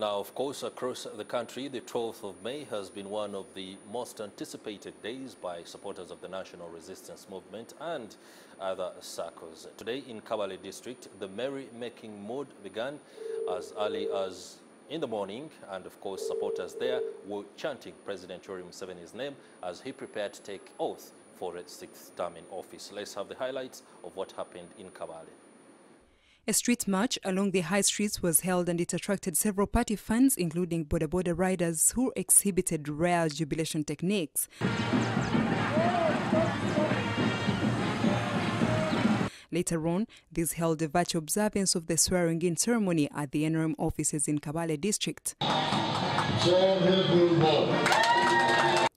Now, of course, across the country, the 12th of May has been one of the most anticipated days by supporters of the National Resistance Movement and other circles. Today in Kabale district, the merry-making mood began as early as in the morning, and of course, supporters there were chanting President Yoweri Museveni's name as he prepared to take oath for its sixth term in office. Let's have the highlights of what happened in Kabale. A street march along the high streets was held and it attracted several party fans, including Boda Boda riders who exhibited rare jubilation techniques. Later on, these held a virtual observance of the swearing-in ceremony at the NRM offices in Kabale district.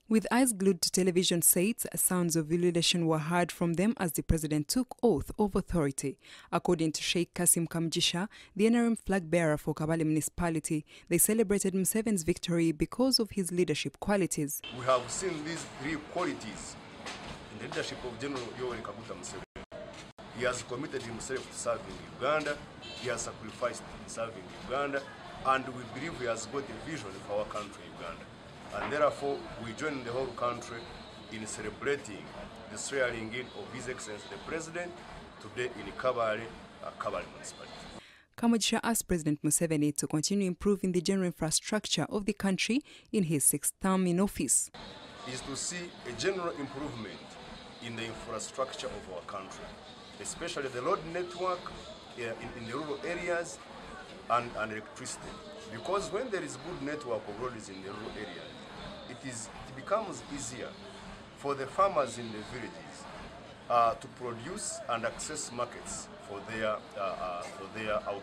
With eyes glued to television sets, sounds of ululation were heard from them as the president took oath of authority. According to Sheikh Kasim Kamjisha, the NRM flag bearer for Kabale municipality, they celebrated Museveni's victory because of his leadership qualities. We have seen these three qualities in the leadership of General Yoweri Kaguta Museveni. He has committed himself to serving Uganda, he has sacrificed in serving Uganda, and we believe he has got a vision for our country, Uganda. And therefore, we join the whole country in celebrating the swearing in of His Excellency the President today in Kabale, uh, Kabale municipality. Kamajisha asked President Museveni to continue improving the general infrastructure of the country in his sixth term in office. Is to see a general improvement in the infrastructure of our country, especially the road network uh, in, in the rural areas and, and electricity. Because when there is good network of roads in the rural areas, is, it becomes easier for the farmers in the villages uh, to produce and access markets for their, uh, uh, for their output.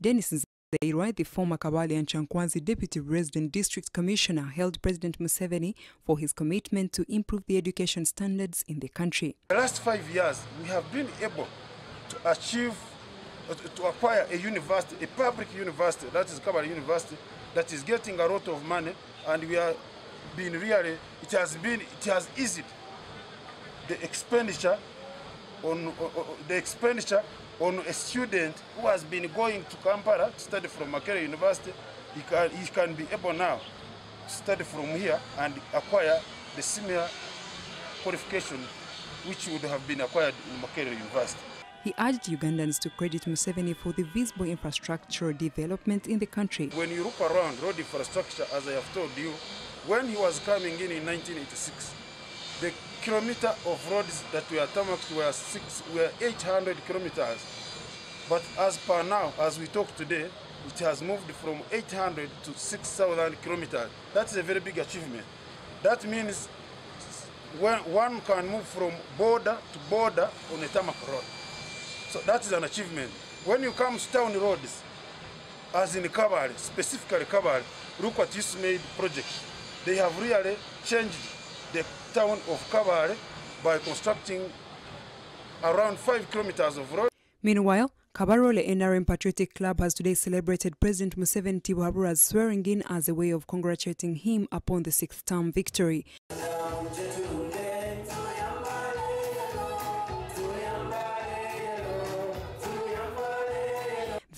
Dennis Nzeirwa, the former Kabale and Kyankwanzi Deputy Resident District Commissioner, hailed President Museveni for his commitment to improve the education standards in the country. The last five years, we have been able to achieve, uh, to acquire a university, a public university, that is Kabale University, that is getting a lot of money, and we are been really, it has been, it has eased the expenditure on, on the expenditure on a student who has been going to Kampala to study from Makerere University. He can, he can be able now to study from here and acquire the similar qualification which would have been acquired in Makerere University. He urged Ugandans to credit Museveni for the visible infrastructure development in the country. When you look around road infrastructure, as I have told you, when he was coming in in 1986, the kilometer of roads that were tarmacked were, six, were 800 kilometers. But as per now, as we talk today, it has moved from 800 to 6,000 kilometers. That's a very big achievement. That means when one can move from border to border on a tarmac road. So that is an achievement. When you come to town roads, as in Kabale, specifically Kabale, look at this made project. They have really changed the town of Kabale by constructing around five kilometers of road. Meanwhile, Kabarole NRM Patriotic Club has today celebrated President Museveni Tibuhabura's swearing in as a way of congratulating him upon the sixth term victory.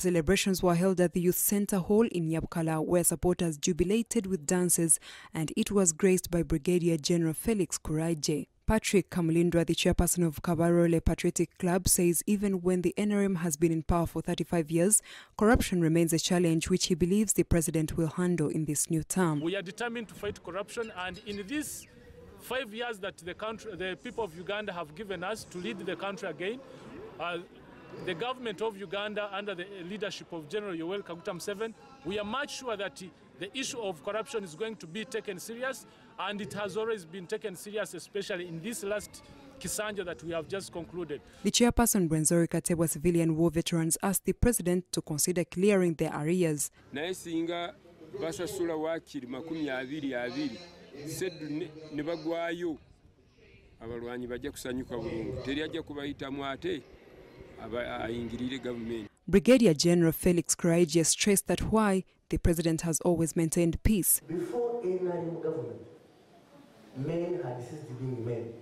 Celebrations were held at the Youth Center Hall in Yabukala, where supporters jubilated with dances, and it was graced by Brigadier General Felix Kulayigye. Patrick Kamulindwa, the chairperson of Kabarole Patriotic Club, says even when the NRM has been in power for 35 years, corruption remains a challenge which he believes the president will handle in this new term. We are determined to fight corruption, and in these five years that the country, the people of Uganda have given us to lead the country again, uh, the government of Uganda, under the leadership of General Yoweri Kaguta Museveni, we are much sure that the issue of corruption is going to be taken serious, and it has always been taken serious, especially in this last Kisanja that we have just concluded. The chairperson, Brenzori Katebwa Civilian War Veterans, asked the president to consider clearing their arrears. naye singa basasula waakiri makumi abiri abiri seddu ne- bagwayo abalwanyi bajja kusanyuka bulungi teri ajja kubayitamu ate ayingirire gavumenti Brigadier General Felix Kulayigye stressed that why the president has always maintained peace. Before NRM government, men had ceased being men.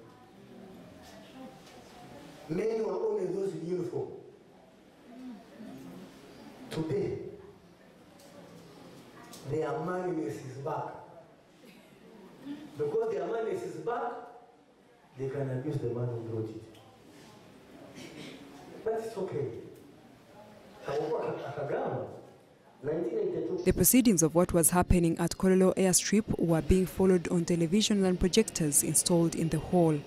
Men were only those in uniform. Today, their moneyness is back. Because their moneyness is back, they can abuse the man who brought it. Okay. Kawakuwa akagamba 1982 The proceedings of what was happening at Kololo airstrip were being followed on television and projectors installed in the hall.